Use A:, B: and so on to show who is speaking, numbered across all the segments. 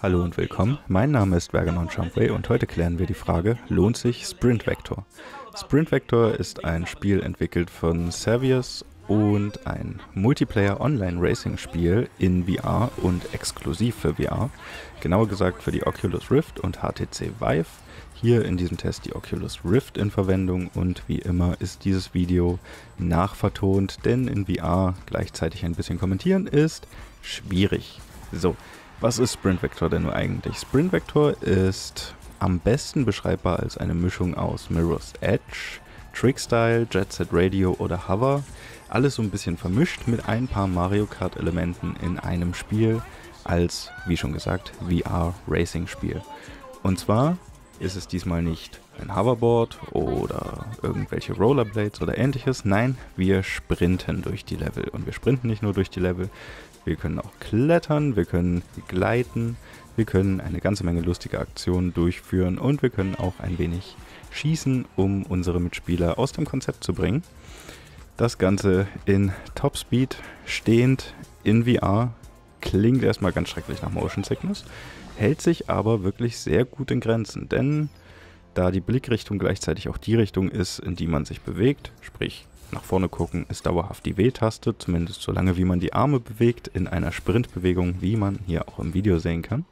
A: Hallo und willkommen. Mein Name ist Bergenon Champway und heute klären wir die Frage, lohnt sich Sprint Vector? Sprint Vector ist ein Spiel entwickelt von Servius und ein Multiplayer Online Racing Spiel in VR und exklusiv für VR. Genauer gesagt für die Oculus Rift und HTC Vive. Hier in diesem Test die Oculus Rift in Verwendung und wie immer ist dieses Video nachvertont, denn in VR gleichzeitig ein bisschen kommentieren ist schwierig. So, was ist Sprint Vector denn nur eigentlich? Sprint Vector ist am besten beschreibbar als eine Mischung aus Mirror's Edge, Trickstyle, Jet Set Radio oder Hover. Alles so ein bisschen vermischt mit ein paar Mario Kart Elementen in einem Spiel als, wie schon gesagt, VR Racing Spiel. Und zwar ist es diesmal nicht ein Hoverboard oder irgendwelche Rollerblades oder ähnliches. Nein, wir sprinten durch die Level. Und wir sprinten nicht nur durch die Level, wir können auch klettern, wir können gleiten, wir können eine ganze Menge lustige Aktionen durchführen und wir können auch ein wenig schießen, um unsere Mitspieler aus dem Konzept zu bringen. Das Ganze in Topspeed, stehend in VR, klingt erstmal ganz schrecklich nach Motion Sickness, hält sich aber wirklich sehr gut in Grenzen, denn da die Blickrichtung gleichzeitig auch die Richtung ist, in die man sich bewegt, sprich nach vorne gucken ist dauerhaft die W-Taste, zumindest so lange wie man die Arme bewegt, in einer Sprintbewegung, wie man hier auch im Video sehen kann.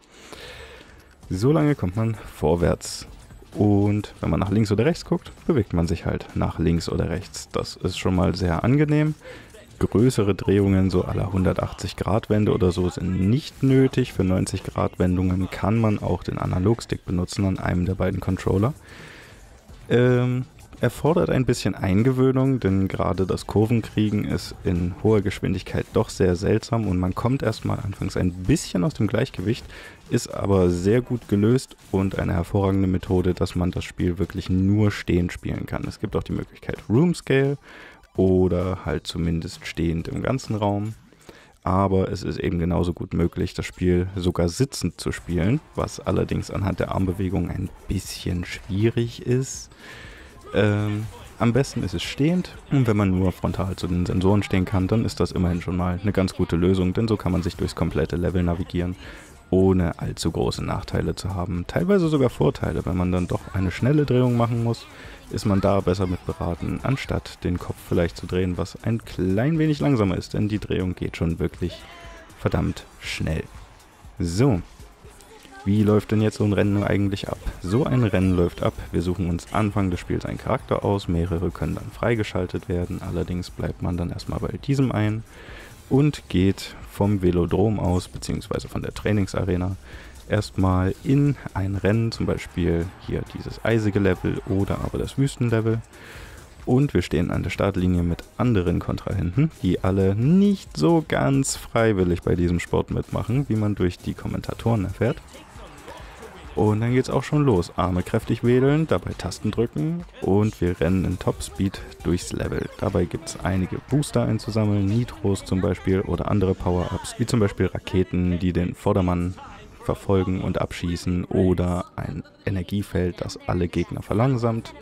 A: So lange kommt man vorwärts. Und wenn man nach links oder rechts guckt, bewegt man sich halt nach links oder rechts. Das ist schon mal sehr angenehm. Größere Drehungen, so aller 180 Grad Wende oder so, sind nicht nötig. Für 90 Grad Wendungen kann man auch den Analogstick benutzen an einem der beiden Controller. Ähm, erfordert ein bisschen Eingewöhnung, denn gerade das Kurvenkriegen ist in hoher Geschwindigkeit doch sehr seltsam und man kommt erstmal anfangs ein bisschen aus dem Gleichgewicht, ist aber sehr gut gelöst und eine hervorragende Methode, dass man das Spiel wirklich nur stehend spielen kann. Es gibt auch die Möglichkeit Room Scale oder halt zumindest stehend im ganzen Raum. Aber es ist eben genauso gut möglich, das Spiel sogar sitzend zu spielen, was allerdings anhand der Armbewegung ein bisschen schwierig ist. Ähm, am besten ist es stehend und wenn man nur frontal zu den Sensoren stehen kann, dann ist das immerhin schon mal eine ganz gute Lösung, denn so kann man sich durchs komplette Level navigieren, ohne allzu große Nachteile zu haben. Teilweise sogar Vorteile, wenn man dann doch eine schnelle Drehung machen muss, ist man da besser mit beraten, anstatt den Kopf vielleicht zu drehen, was ein klein wenig langsamer ist, denn die Drehung geht schon wirklich verdammt schnell. So, wie läuft denn jetzt so ein Rennen eigentlich ab? So ein Rennen läuft ab. Wir suchen uns Anfang des Spiels einen Charakter aus. Mehrere können dann freigeschaltet werden. Allerdings bleibt man dann erstmal bei diesem ein und geht vom Velodrom aus, beziehungsweise von der Trainingsarena, erstmal in ein Rennen, zum Beispiel hier dieses eisige Level oder aber das Wüstenlevel. Und wir stehen an der Startlinie mit anderen Kontrahenten, die alle nicht so ganz freiwillig bei diesem Sport mitmachen, wie man durch die Kommentatoren erfährt. Und dann geht's auch schon los. Arme kräftig wedeln, dabei Tasten drücken und wir rennen in Topspeed durchs Level. Dabei gibt's einige Booster einzusammeln, Nitros zum Beispiel oder andere Power-Ups, wie zum Beispiel Raketen, die den Vordermann verfolgen und abschießen oder ein Energiefeld, das alle Gegner verlangsamt.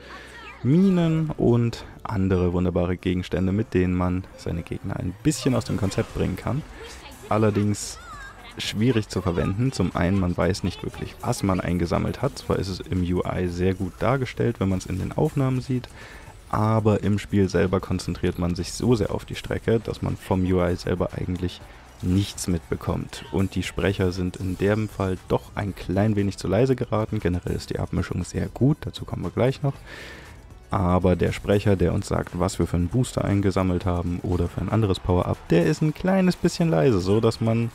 A: Minen und andere wunderbare Gegenstände, mit denen man seine Gegner ein bisschen aus dem Konzept bringen kann. Allerdings schwierig zu verwenden. Zum einen, man weiß nicht wirklich, was man eingesammelt hat. Zwar ist es im UI sehr gut dargestellt, wenn man es in den Aufnahmen sieht, aber im Spiel selber konzentriert man sich so sehr auf die Strecke, dass man vom UI selber eigentlich nichts mitbekommt. Und die Sprecher sind in dem Fall doch ein klein wenig zu leise geraten. Generell ist die Abmischung sehr gut, dazu kommen wir gleich noch. Aber der Sprecher, der uns sagt, was wir für einen Booster eingesammelt haben oder für ein anderes Power-Up, der ist ein kleines bisschen leise, so dass man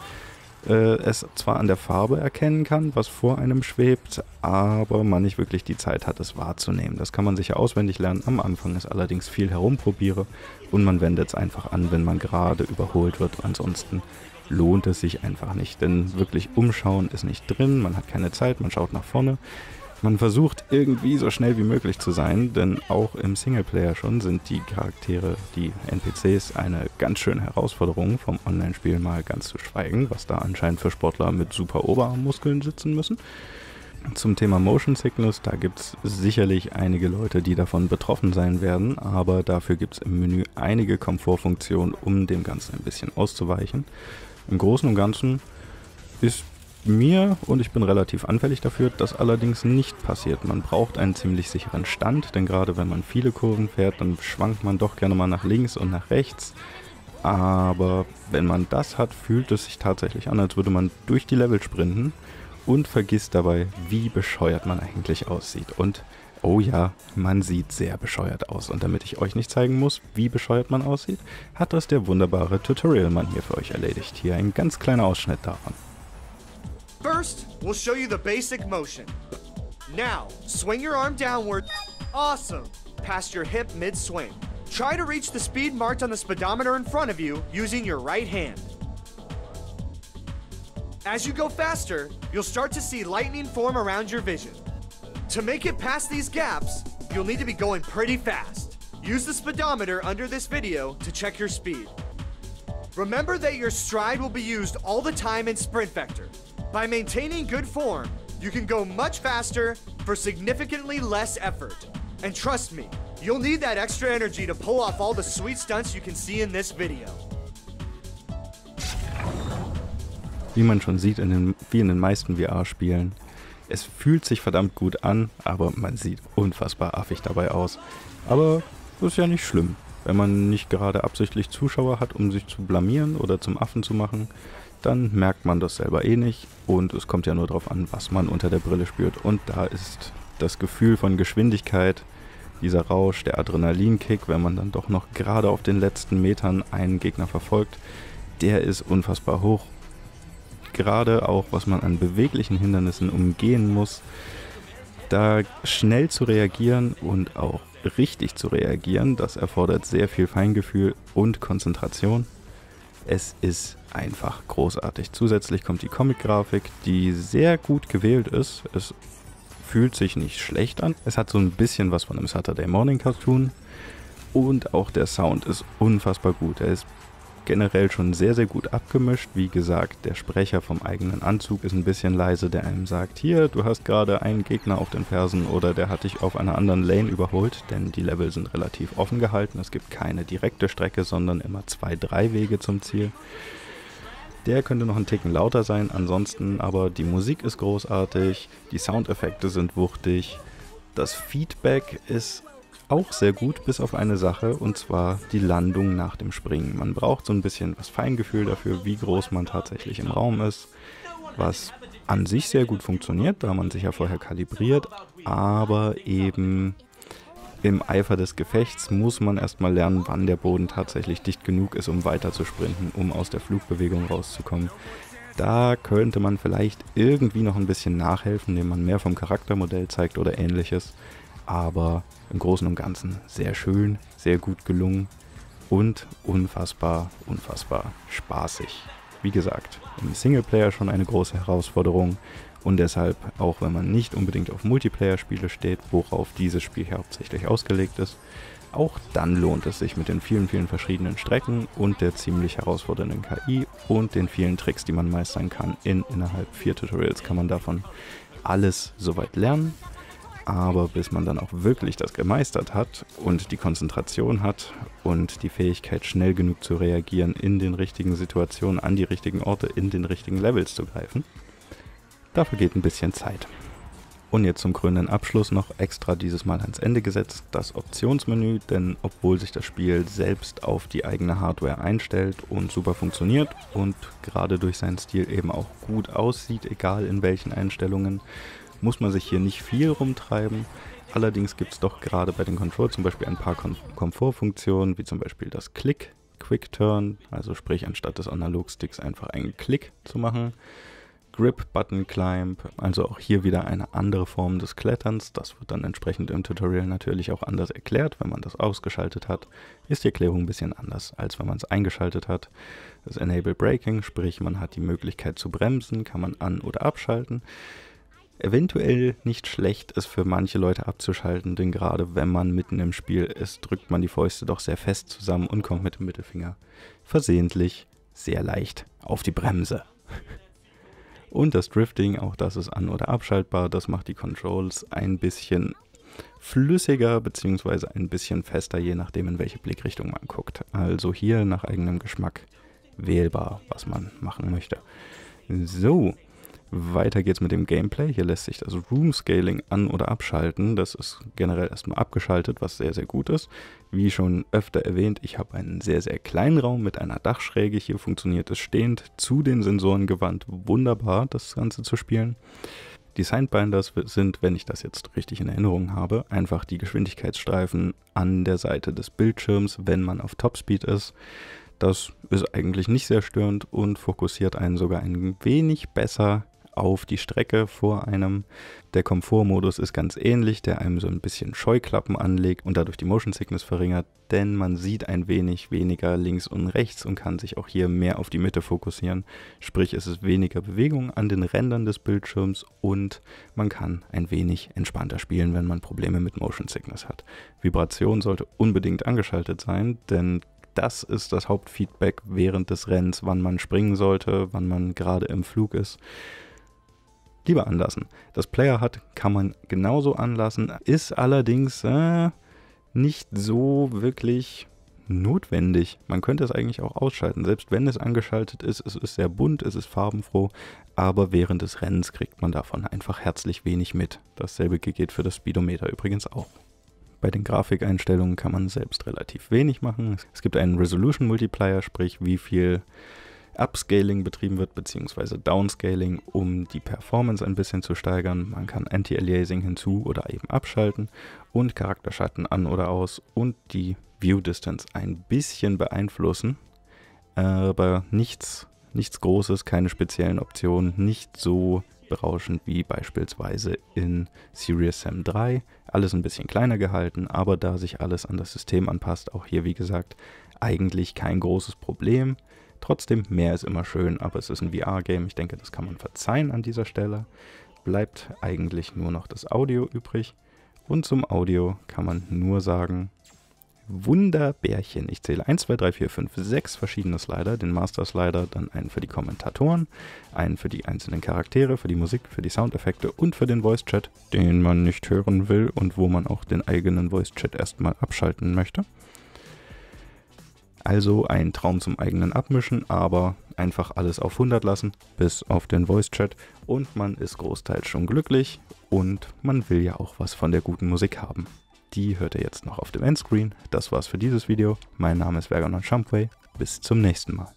A: es zwar an der Farbe erkennen kann, was vor einem schwebt, aber man nicht wirklich die Zeit hat, es wahrzunehmen. Das kann man sicher auswendig lernen. Am Anfang ist allerdings viel herumprobiere und man wendet es einfach an, wenn man gerade überholt wird. Ansonsten lohnt es sich einfach nicht, denn wirklich umschauen ist nicht drin, man hat keine Zeit, man schaut nach vorne. Man versucht irgendwie so schnell wie möglich zu sein, denn auch im Singleplayer schon sind die Charaktere, die NPCs, eine ganz schöne Herausforderung, vom Online-Spiel mal ganz zu schweigen, was da anscheinend für Sportler mit super Oberarmmuskeln sitzen müssen. Zum Thema Motion Sickness, da gibt es sicherlich einige Leute, die davon betroffen sein werden, aber dafür gibt es im Menü einige Komfortfunktionen, um dem Ganzen ein bisschen auszuweichen. Im Großen und Ganzen ist mir, und ich bin relativ anfällig dafür, das allerdings nicht passiert. Man braucht einen ziemlich sicheren Stand, denn gerade wenn man viele Kurven fährt, dann schwankt man doch gerne mal nach links und nach rechts. Aber wenn man das hat, fühlt es sich tatsächlich an, als würde man durch die Level sprinten und vergisst dabei, wie bescheuert man eigentlich aussieht. Und oh ja, man sieht sehr bescheuert aus. Und damit ich euch nicht zeigen muss, wie bescheuert man aussieht, hat das der wunderbare Tutorial-Mann hier für euch erledigt. Hier ein ganz kleiner Ausschnitt davon.
B: First, we'll show you the basic motion. Now, swing your arm downward. Awesome. Past your hip mid-swing. Try to reach the speed marked on the speedometer in front of you using your right hand. As you go faster, you'll start to see lightning form around your vision. To make it past these gaps, you'll need to be going pretty fast. Use the speedometer under this video to check your speed. Remember that your stride will be used all the time in Sprint Vector. By maintaining good form, you can go much faster for significantly less effort. And trust me, you'll need that extra energy to pull off all the sweet stunts you can see in this video.
A: Wie man schon sieht, in den, wie in den meisten VR-Spielen, es fühlt sich verdammt gut an, aber man sieht unfassbar affig dabei aus. Aber das ist ja nicht schlimm. Wenn man nicht gerade absichtlich Zuschauer hat, um sich zu blamieren oder zum Affen zu machen, dann merkt man das selber eh nicht und es kommt ja nur darauf an, was man unter der Brille spürt. Und da ist das Gefühl von Geschwindigkeit, dieser Rausch, der Adrenalinkick, wenn man dann doch noch gerade auf den letzten Metern einen Gegner verfolgt, der ist unfassbar hoch. Gerade auch, was man an beweglichen Hindernissen umgehen muss, da schnell zu reagieren und auch richtig zu reagieren, das erfordert sehr viel Feingefühl und Konzentration. Es ist einfach großartig. Zusätzlich kommt die Comic-Grafik, die sehr gut gewählt ist. Es fühlt sich nicht schlecht an. Es hat so ein bisschen was von einem Saturday Morning Cartoon. Und auch der Sound ist unfassbar gut. Er ist generell schon sehr, sehr gut abgemischt. Wie gesagt, der Sprecher vom eigenen Anzug ist ein bisschen leise, der einem sagt, hier, du hast gerade einen Gegner auf den Fersen oder der hat dich auf einer anderen Lane überholt, denn die Level sind relativ offen gehalten. Es gibt keine direkte Strecke, sondern immer zwei, drei Wege zum Ziel. Der könnte noch ein Ticken lauter sein, ansonsten aber die Musik ist großartig, die Soundeffekte sind wuchtig, das Feedback ist auch sehr gut, bis auf eine Sache, und zwar die Landung nach dem Springen. Man braucht so ein bisschen was Feingefühl dafür, wie groß man tatsächlich im Raum ist, was an sich sehr gut funktioniert, da man sich ja vorher kalibriert, aber eben im Eifer des Gefechts muss man erstmal lernen, wann der Boden tatsächlich dicht genug ist, um weiter zu sprinten, um aus der Flugbewegung rauszukommen. Da könnte man vielleicht irgendwie noch ein bisschen nachhelfen, indem man mehr vom Charaktermodell zeigt oder ähnliches aber im Großen und Ganzen sehr schön, sehr gut gelungen und unfassbar, unfassbar spaßig. Wie gesagt, im Singleplayer schon eine große Herausforderung und deshalb, auch wenn man nicht unbedingt auf Multiplayer-Spiele steht, worauf dieses Spiel hauptsächlich ausgelegt ist, auch dann lohnt es sich mit den vielen, vielen verschiedenen Strecken und der ziemlich herausfordernden KI und den vielen Tricks, die man meistern kann. In innerhalb vier Tutorials kann man davon alles soweit lernen aber bis man dann auch wirklich das gemeistert hat und die Konzentration hat und die Fähigkeit, schnell genug zu reagieren, in den richtigen Situationen, an die richtigen Orte, in den richtigen Levels zu greifen, dafür geht ein bisschen Zeit. Und jetzt zum krönenden Abschluss noch extra dieses Mal ans Ende gesetzt, das Optionsmenü, denn obwohl sich das Spiel selbst auf die eigene Hardware einstellt und super funktioniert und gerade durch seinen Stil eben auch gut aussieht, egal in welchen Einstellungen, muss man sich hier nicht viel rumtreiben. Allerdings gibt es doch gerade bei den Controls zum Beispiel ein paar Kom Komfortfunktionen, wie zum Beispiel das Click Quick Turn, also sprich anstatt des Analogsticks einfach einen Klick zu machen. Grip Button Climb, also auch hier wieder eine andere Form des Kletterns. Das wird dann entsprechend im Tutorial natürlich auch anders erklärt. Wenn man das ausgeschaltet hat, ist die Erklärung ein bisschen anders, als wenn man es eingeschaltet hat. Das Enable Braking, sprich man hat die Möglichkeit zu bremsen, kann man an- oder abschalten eventuell nicht schlecht ist für manche Leute abzuschalten, denn gerade wenn man mitten im Spiel ist, drückt man die Fäuste doch sehr fest zusammen und kommt mit dem Mittelfinger versehentlich sehr leicht auf die Bremse. Und das Drifting, auch das ist an- oder abschaltbar, das macht die Controls ein bisschen flüssiger bzw. ein bisschen fester, je nachdem in welche Blickrichtung man guckt. Also hier nach eigenem Geschmack wählbar, was man machen möchte. So, Weiter geht's mit dem Gameplay. Hier lässt sich das Room Scaling an- oder abschalten. Das ist generell erstmal abgeschaltet, was sehr, sehr gut ist. Wie schon öfter erwähnt, ich habe einen sehr, sehr kleinen Raum mit einer Dachschräge. Hier funktioniert es stehend zu den Sensoren gewandt wunderbar, das Ganze zu spielen. Die Signbinders sind, wenn ich das jetzt richtig in Erinnerung habe, einfach die Geschwindigkeitsstreifen an der Seite des Bildschirms, wenn man auf Topspeed ist. Das ist eigentlich nicht sehr störend und fokussiert einen sogar ein wenig besser auf die Strecke vor einem. Der Komfortmodus ist ganz ähnlich, der einem so ein bisschen Scheuklappen anlegt und dadurch die Motion Sickness verringert, denn man sieht ein wenig weniger links und rechts und kann sich auch hier mehr auf die Mitte fokussieren. Sprich, es ist weniger Bewegung an den Rändern des Bildschirms und man kann ein wenig entspannter spielen, wenn man Probleme mit Motion Sickness hat. Vibration sollte unbedingt angeschaltet sein, denn das ist das Hauptfeedback während des Rennens, wann man springen sollte, wann man gerade im Flug ist lieber anlassen. Das Player hat kann man genauso anlassen, ist allerdings äh, nicht so wirklich notwendig. Man könnte es eigentlich auch ausschalten, selbst wenn es angeschaltet ist. Es ist sehr bunt, es ist farbenfroh, aber während des Rennens kriegt man davon einfach herzlich wenig mit. Dasselbe geht für das Speedometer übrigens auch. Bei den Grafikeinstellungen kann man selbst relativ wenig machen. Es gibt einen Resolution Multiplier, sprich wie viel Upscaling betrieben wird, beziehungsweise Downscaling, um die Performance ein bisschen zu steigern. Man kann Anti-Aliasing hinzu oder eben abschalten und Charakterschatten an oder aus und die View Distance ein bisschen beeinflussen, aber nichts, nichts Großes, keine speziellen Optionen, nicht so berauschend wie beispielsweise in Serious Sam 3. Alles ein bisschen kleiner gehalten, aber da sich alles an das System anpasst, auch hier wie gesagt eigentlich kein großes Problem. Trotzdem, mehr ist immer schön, aber es ist ein VR-Game. Ich denke, das kann man verzeihen an dieser Stelle. Bleibt eigentlich nur noch das Audio übrig. Und zum Audio kann man nur sagen, Wunderbärchen. Ich zähle 1, 2, 3, 4, 5, 6 verschiedene Slider. Den Master Slider, dann einen für die Kommentatoren, einen für die einzelnen Charaktere, für die Musik, für die Soundeffekte und für den Voice Chat, den man nicht hören will und wo man auch den eigenen Voice Chat erstmal abschalten möchte. Also ein Traum zum eigenen Abmischen, aber einfach alles auf 100 lassen, bis auf den Voice Chat und man ist großteils schon glücklich und man will ja auch was von der guten Musik haben. Die hört ihr jetzt noch auf dem Endscreen. Das war's für dieses Video. Mein Name ist Vergonon Shumway. Bis zum nächsten Mal.